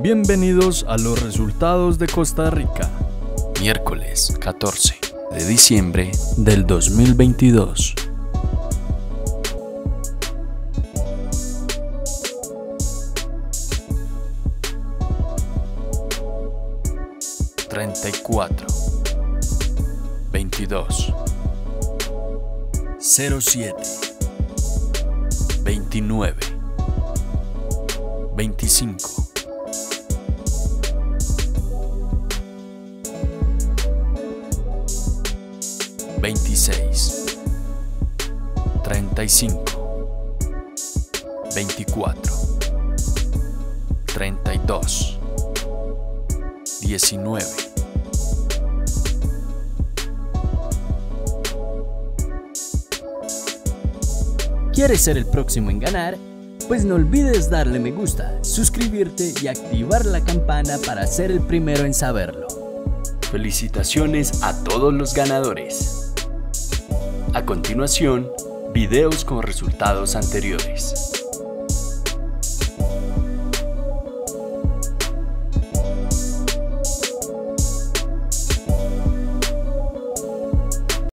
Bienvenidos a los resultados de Costa Rica. Miércoles 14 de diciembre del 2022. Treinta y cuatro, veintidós, cero siete, veintinueve, veinticinco, 26 35 24 32 19 ¿Quieres ser el próximo en ganar? Pues no olvides darle me gusta, suscribirte y activar la campana para ser el primero en saberlo. Felicitaciones a todos los ganadores. A continuación, videos con resultados anteriores.